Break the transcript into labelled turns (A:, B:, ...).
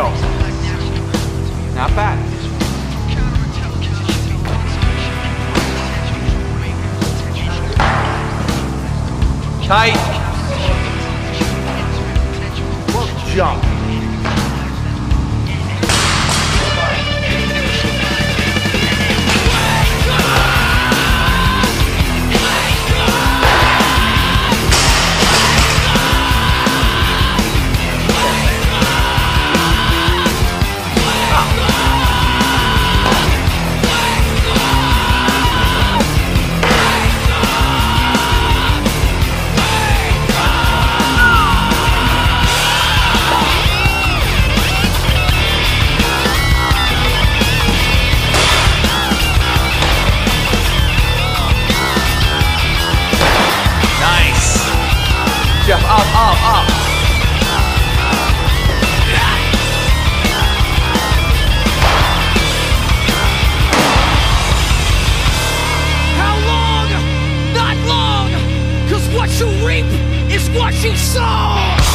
A: Go.
B: Not bad. Tight. Jump.
A: you reap is what you sow.